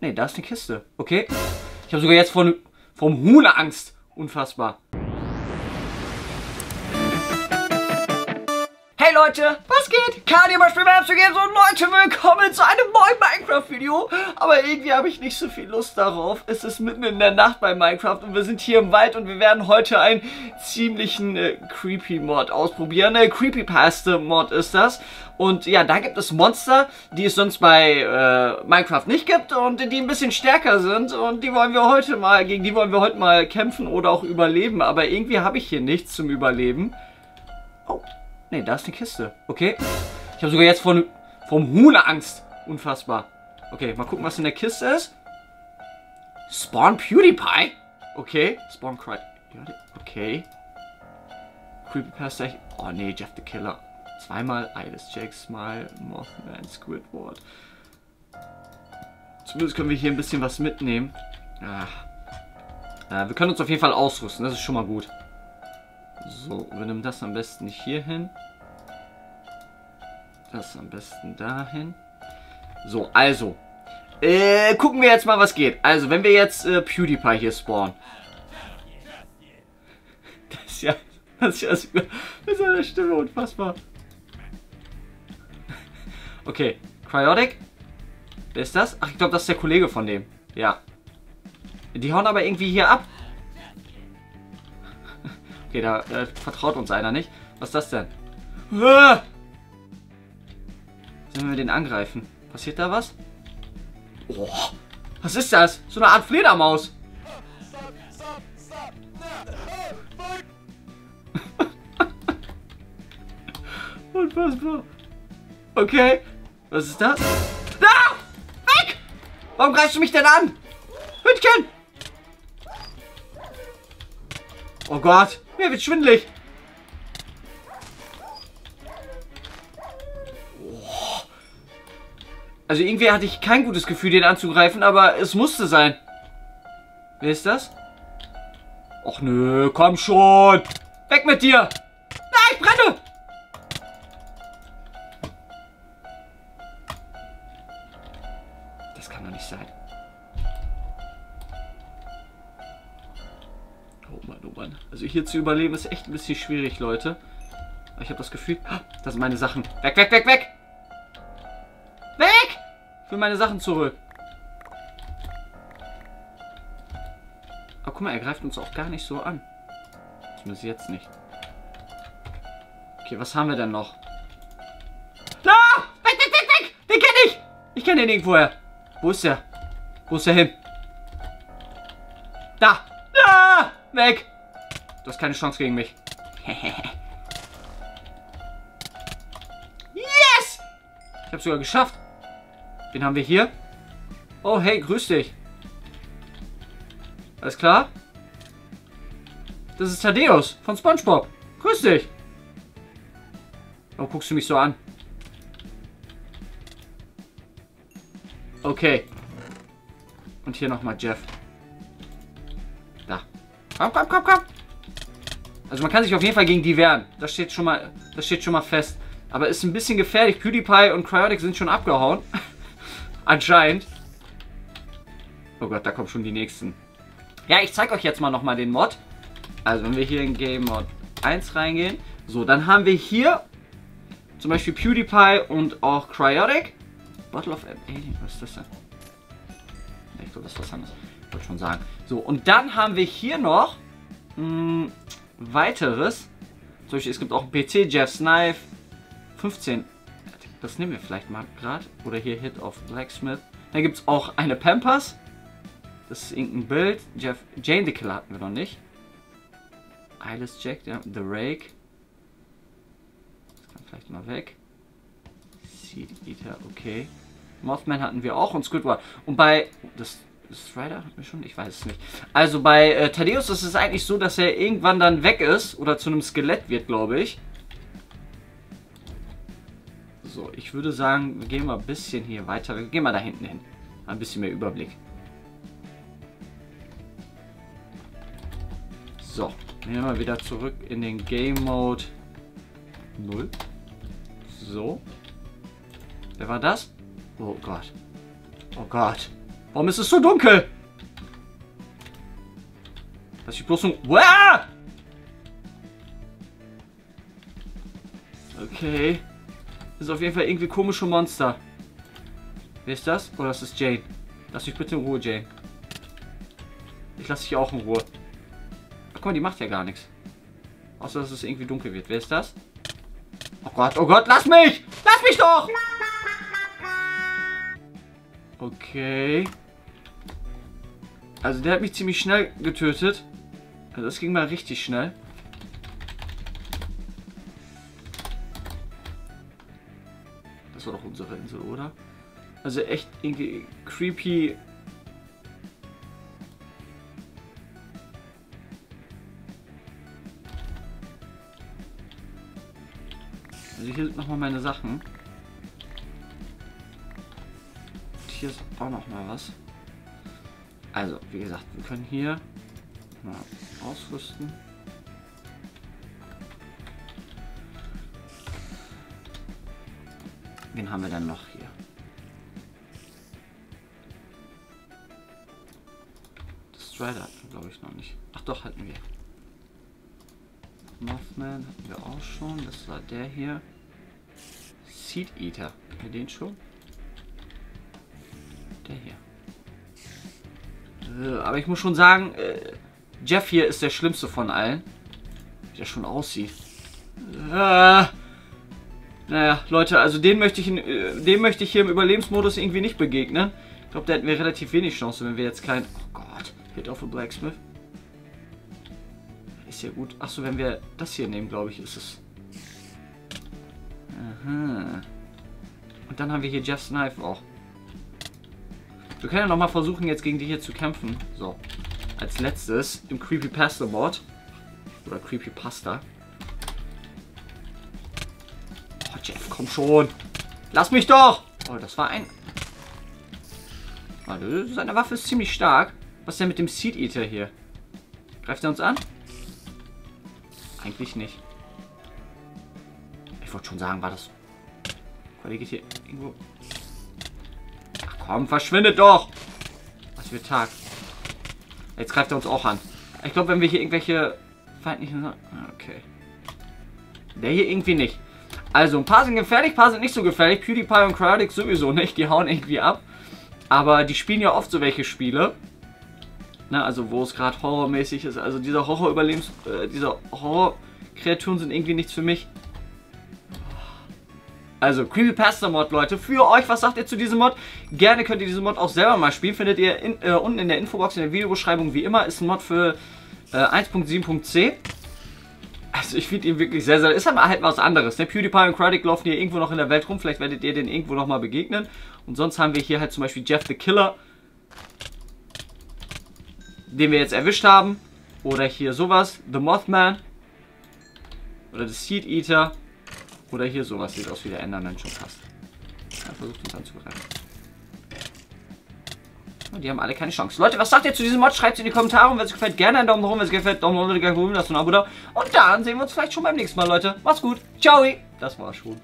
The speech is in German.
Ne, da ist eine Kiste. Okay. Ich habe sogar jetzt von, vom Huhn Angst. Unfassbar. Leute, was geht? Mal Spielmaps zu geben? Und Leute, willkommen zu einem neuen Minecraft-Video. Aber irgendwie habe ich nicht so viel Lust darauf. Es ist mitten in der Nacht bei Minecraft und wir sind hier im Wald und wir werden heute einen ziemlichen äh, Creepy-Mod ausprobieren. Äh, Creepypasta-Mod ist das. Und ja, da gibt es Monster, die es sonst bei äh, Minecraft nicht gibt und die ein bisschen stärker sind. Und die wollen wir heute mal, gegen die wollen wir heute mal kämpfen oder auch überleben. Aber irgendwie habe ich hier nichts zum Überleben. Oh. Ne, da ist eine Kiste. Okay. Ich habe sogar jetzt von, vom Huhn Angst. Unfassbar. Okay, mal gucken, was in der Kiste ist. Spawn PewDiePie. Okay. Spawn Cry. Okay. Creepypasta. Oh nee, Jeff the Killer. Zweimal Iris Jack, Smile, Mothman, Squidward. Zumindest können wir hier ein bisschen was mitnehmen. Ah. Ja, wir können uns auf jeden Fall ausrüsten. Das ist schon mal gut. So, wir nehmen das am besten hier hin. Das am besten dahin. So, also. Äh, gucken wir jetzt mal, was geht. Also, wenn wir jetzt äh, PewDiePie hier spawnen. Das ist ja... Das ist ja das mit seiner Stimme unfassbar. Okay, Cryotic. Wer ist das? Ach, ich glaube, das ist der Kollege von dem. Ja. Die hauen aber irgendwie hier ab. Okay, da äh, vertraut uns einer nicht. Was ist das denn? Ah! Sollen wir den angreifen? Passiert da was? Oh, was ist das? So eine Art Fledermaus. Unfassbar. Okay. Was ist das? Ah! Weg! Warum greifst du mich denn an? Hütchen! Oh Gott. Mir wird schwindelig. Also irgendwie hatte ich kein gutes Gefühl, den anzugreifen, aber es musste sein. Wer ist das? Och nö, komm schon. Weg mit dir. Nein, ich brenne. Das kann doch nicht sein. Mann. Also hier zu überleben ist echt ein bisschen schwierig, Leute. Aber ich habe das Gefühl, das sind meine Sachen. Weg, weg, weg, weg. Ich will meine Sachen zurück. Aber guck mal, er greift uns auch gar nicht so an. Zumindest jetzt nicht. Okay, was haben wir denn noch? Ah! Weg, weg, weg, weg! Den kenne ich! Ich kenne den irgendwoher. Wo ist der? Wo ist der hin? Da! Ah! Weg! Du hast keine Chance gegen mich. yes! Ich habe sogar geschafft. Wen haben wir hier? Oh, hey, grüß dich. Alles klar? Das ist Thaddeus von Spongebob. Grüß dich. Warum guckst du mich so an? Okay. Und hier nochmal Jeff. Da. Komm, komm, komm, komm. Also man kann sich auf jeden Fall gegen die wehren. Das steht schon mal, das steht schon mal fest. Aber ist ein bisschen gefährlich. PewDiePie und Cryotic sind schon abgehauen. Anscheinend. Oh Gott, da kommen schon die nächsten. Ja, ich zeige euch jetzt mal nochmal den Mod. Also, wenn wir hier in Game Mod 1 reingehen. So, dann haben wir hier zum Beispiel PewDiePie und auch Cryotic. Bottle of Alien, was ist das denn? Ich glaube, das ist was anderes. Ich wollte schon sagen. So, und dann haben wir hier noch mh, hm, weiteres. Zum Beispiel, es gibt auch einen PC, Jeff's Knife. 15 das nehmen wir vielleicht mal gerade. Oder hier Hit of Blacksmith. Da gibt es auch eine Pampers. Das ist irgendein Bild. Jeff, Jane the Killer hatten wir noch nicht. Eyeless Jack, ja. The Rake. Das kann vielleicht mal weg. Seed Eater, okay. Mothman hatten wir auch und Squidward. Und bei... Das Strider schon? Ich weiß es nicht. Also bei äh, Thaddeus ist es eigentlich so, dass er irgendwann dann weg ist. Oder zu einem Skelett wird, glaube ich. So, ich würde sagen, wir gehen mal ein bisschen hier weiter. Wir gehen mal da hinten hin. Ein bisschen mehr Überblick. So, gehen wir mal wieder zurück in den Game Mode 0. So. Wer war das? Oh Gott. Oh Gott. Warum ist es so dunkel? Dass ich bloß so... Uah! Okay. Das ist auf jeden Fall irgendwie komische Monster. Wer ist das? Oh, das ist Jane. Lass mich bitte in Ruhe, Jane. Ich lasse dich auch in Ruhe. Ach, guck mal, die macht ja gar nichts. Außer, dass es irgendwie dunkel wird. Wer ist das? Oh Gott, oh Gott, lass mich! Lass mich doch! Okay. Also der hat mich ziemlich schnell getötet. Also das ging mal richtig schnell. Das war doch unsere Insel, oder? Also echt irgendwie creepy. Also hier sind nochmal meine Sachen. Und hier ist auch noch mal was. Also, wie gesagt, wir können hier mal ausrüsten. Wen haben wir denn noch hier? Das Strider hatten wir, glaube ich, noch nicht. Ach doch, hatten wir. Mothman hatten wir auch schon. Das war der hier. Seed Eater. Hatten wir den schon? Der hier. Äh, aber ich muss schon sagen, äh, Jeff hier ist der schlimmste von allen. Wie der schon aussieht. Äh, naja, Leute, also den möchte ich, in, äh, dem möchte ich hier im Überlebensmodus irgendwie nicht begegnen. Ich glaube, da hätten wir relativ wenig Chance, wenn wir jetzt kein... Oh Gott, Hit auf a Blacksmith. Ist ja gut. Achso, wenn wir das hier nehmen, glaube ich, ist es... Aha. Und dann haben wir hier Jeff's Knife auch. Wir können ja nochmal versuchen, jetzt gegen die hier zu kämpfen. So. Als letztes im Creepypasta-Mod. Oder Creepypasta. Oh, Jeff, komm schon. Lass mich doch. Oh, das war ein... Warte, seine Waffe ist ziemlich stark. Was ist denn mit dem Seed Eater hier? Greift er uns an? Eigentlich nicht. Ich wollte schon sagen, war das... Kollege hier irgendwo... Komm, verschwindet doch! Was für Tag. Jetzt greift er uns auch an. Ich glaube, wenn wir hier irgendwelche feindlichen... Ah, Okay. Der hier irgendwie nicht. Also, ein paar sind gefährlich, ein paar sind nicht so gefährlich. PewDiePie und Cryotic sowieso nicht. Die hauen irgendwie ab. Aber die spielen ja oft so welche Spiele. Ne, also wo es gerade horrormäßig ist. Also diese Horror-Überlebens... Äh, diese Horror-Kreaturen sind irgendwie nichts für mich. Also, Creepypasta-Mod, Leute. Für euch, was sagt ihr zu diesem Mod? Gerne könnt ihr diesen Mod auch selber mal spielen. Findet ihr in, äh, unten in der Infobox, in der Videobeschreibung, wie immer. Ist ein Mod für äh, 1.7.c. Also, ich finde ihn wirklich sehr, sehr... Ist aber halt was anderes. Der ne? PewDiePie und Crytek laufen hier irgendwo noch in der Welt rum. Vielleicht werdet ihr den irgendwo noch mal begegnen. Und sonst haben wir hier halt zum Beispiel Jeff the Killer. Den wir jetzt erwischt haben. Oder hier sowas. The Mothman. Oder The Seed Eater. Oder hier sowas sieht aus wie der Enderman schon fast. Er versucht uns anzugreifen. Und die haben alle keine Chance. Leute, was sagt ihr zu diesem Mod? Schreibt es in die Kommentare. Und wenn es gefällt, gerne einen Daumen hoch. Wenn es gefällt, Daumen runter, gerne lasst ein Abo da. Und dann sehen wir uns vielleicht schon beim nächsten Mal, Leute. Macht's gut. Ciao. Das war's schon.